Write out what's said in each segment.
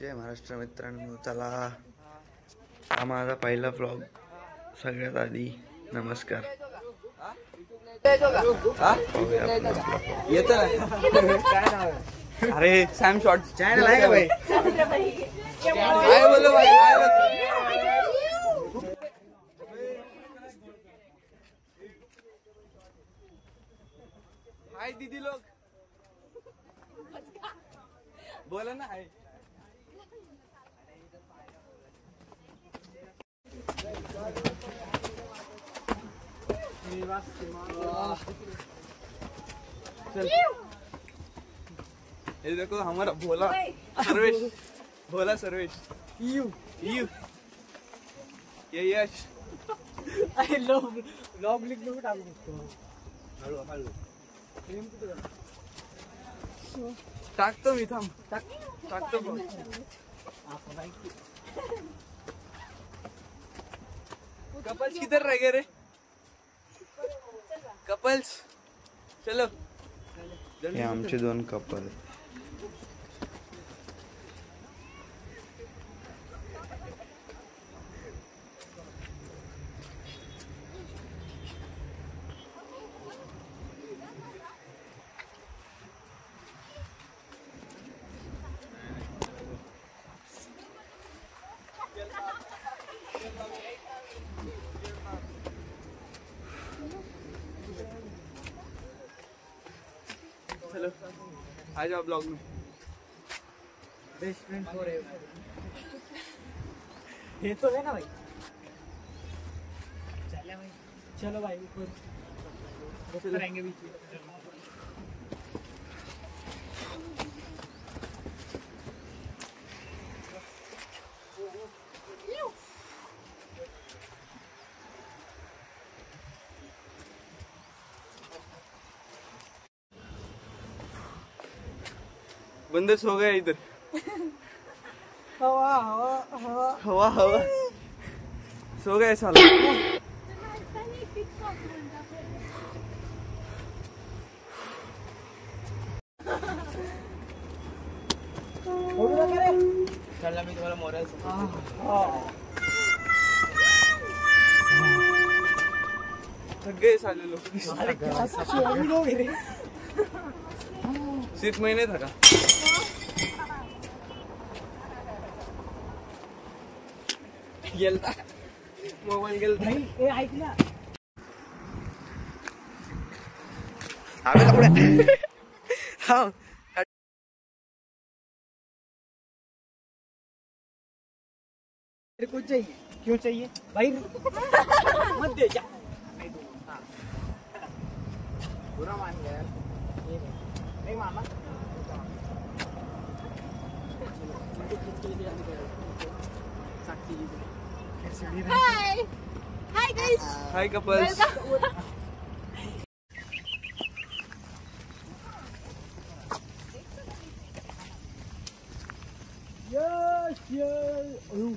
जय महाराष्ट्र मित्रांनो. चला हा माझा पहिला व्लॉग सगळ्यात आधी नमस्कार. येत अरे सॅम शॉर्ट चॅनल आहे का भाई? काय बोललो भाई? काय बोललो? हाय दीदी लोग बोला ना हाय. ये देखो हमारा भोला सर्वेश। भोला सर्वेश। यू। यू। ये यश। लॉग लिख लो टाकू शकतो टाकतो मी थांब टाक टाकतो बघ. कपल्स किधर रह गए रे? कपल्स. चलो. हे आमचे दोन कपल. आ जाओ ब्लॉग में। बेस्ट फ्रेंड फॉर ये तो है ना भाई। चलो भाई चलो भाई, ऊपर। रहेंगे बीच में। बंदे सो गए इधर। हवा हवा हवा। हवा हवा। सो गए साला। चला मी तुम्हाला थक गए साले लोग। अभी लोग रे सिर्फ़ महीने थका। गेलता। मोबाईल गेलता। ए ऐक ना। हाँ। तेरे को चाहिए। क्यों चाहिए? भाई मत दे जा। बुरा मान गया नहीं। नहीं मामा। Hi! Hi guys! Hi couples! yes! Yes! Oh.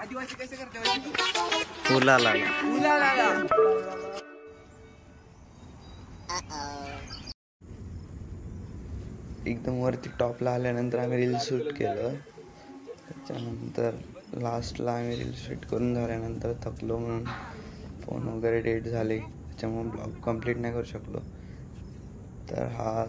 आदिवासी कैसे करते? एकदम वरती टॉपला आल्यानंतर आम्ही रील शूट केलं. त्याच्यानंतर लास्टला आम्ही रील शूट करून झाल्यानंतर थकलो म्हणून फोन वगैरे डेट झाले. त्याच्यामुळे ब्लॉग कंप्लीट नाही करू शकलो. तर हा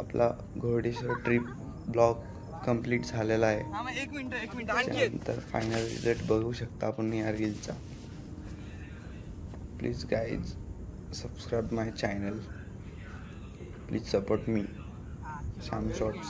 आपला घोडेश्वर ट्रिप ब्लॉग कंप्लीट झालेला आहे. हा एक मिनिट एक मिनिट एक. फायनल रिझल्ट बघू शकता आपण या रीलचा please guys subscribe my channel please support me Shyam shorts